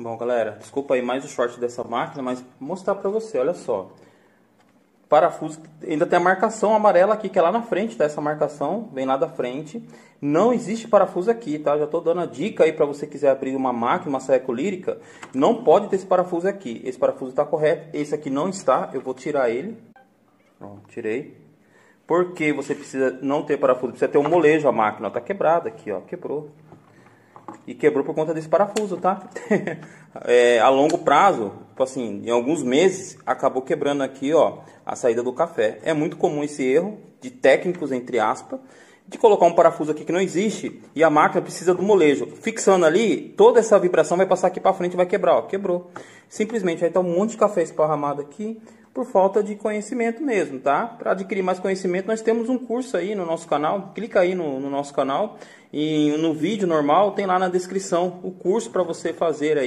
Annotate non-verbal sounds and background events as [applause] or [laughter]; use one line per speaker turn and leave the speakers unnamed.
Bom, galera, desculpa aí mais o short dessa máquina, mas mostrar pra você, olha só. Parafuso, ainda tem a marcação amarela aqui, que é lá na frente, tá? Essa marcação vem lá da frente. Não existe parafuso aqui, tá? Já tô dando a dica aí para você quiser abrir uma máquina, uma saia colírica. Não pode ter esse parafuso aqui. Esse parafuso tá correto, esse aqui não está. Eu vou tirar ele. Ó, tirei. Porque você precisa não ter parafuso, precisa ter um molejo a máquina. Ó, tá quebrada aqui, ó, quebrou. E quebrou por conta desse parafuso, tá? [laughs] é, a longo prazo, tipo assim, em alguns meses, acabou quebrando aqui, ó, a saída do café. É muito comum esse erro de técnicos, entre aspas, de colocar um parafuso aqui que não existe e a máquina precisa do molejo. Fixando ali, toda essa vibração vai passar aqui para frente e vai quebrar, ó, quebrou. Simplesmente aí tá um monte de café esparramado aqui por falta de conhecimento mesmo, tá? Para adquirir mais conhecimento, nós temos um curso aí no nosso canal. Clica aí no, no nosso canal e no vídeo normal tem lá na descrição o curso para você fazer aí.